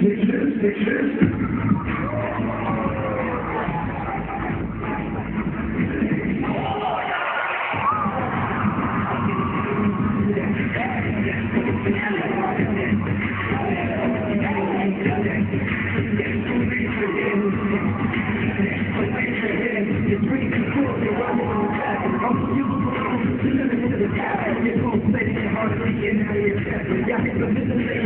pictures, pictures. Yeah,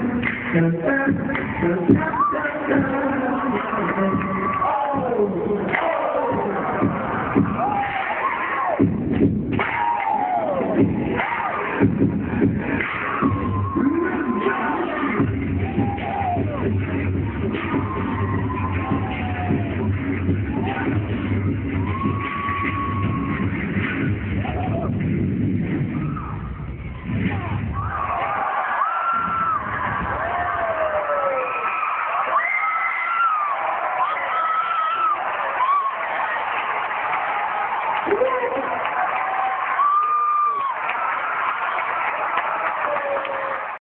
Thank you.